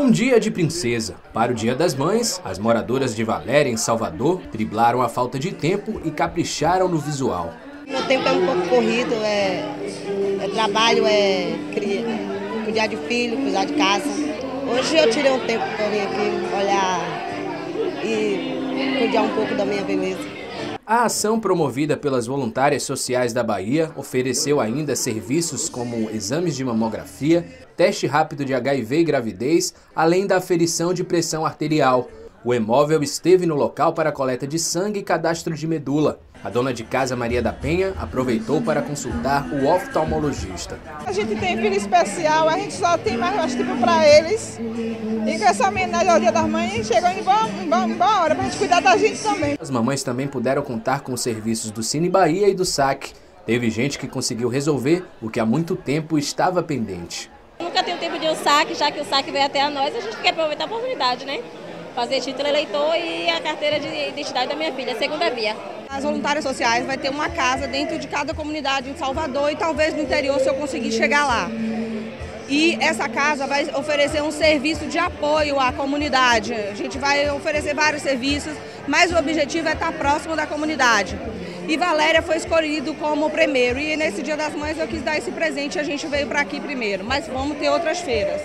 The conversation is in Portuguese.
Um dia de princesa. Para o Dia das Mães, as moradoras de Valéria, em Salvador, driblaram a falta de tempo e capricharam no visual. Meu tempo é um pouco corrido, é, é trabalho, é cria, cuidar de filho, cuidar de casa. Hoje eu tirei um tempo para vir aqui olhar e cuidar um pouco da minha beleza. A ação promovida pelas voluntárias sociais da Bahia ofereceu ainda serviços como exames de mamografia, teste rápido de HIV e gravidez, além da aferição de pressão arterial. O imóvel esteve no local para coleta de sangue e cadastro de medula. A dona de casa, Maria da Penha, aproveitou para consultar o oftalmologista. A gente tem filho especial, a gente só tem mais tipo para eles. E com essa homenagem ao Dia das Mães, chegou em boa, em boa, em boa hora para a gente cuidar da gente também. As mamães também puderam contar com os serviços do Cine Bahia e do SAC. Teve gente que conseguiu resolver o que há muito tempo estava pendente. Nunca tenho tempo de ir ao SAC, já que o SAC veio até a nós, a gente quer aproveitar a oportunidade, né? Fazer título eleitor e a carteira de identidade da minha filha, segunda via. As voluntárias sociais vai ter uma casa dentro de cada comunidade em Salvador e talvez no interior se eu conseguir chegar lá. E essa casa vai oferecer um serviço de apoio à comunidade. A gente vai oferecer vários serviços, mas o objetivo é estar próximo da comunidade. E Valéria foi escolhido como o primeiro. E nesse Dia das Mães eu quis dar esse presente, a gente veio para aqui primeiro. Mas vamos ter outras feiras.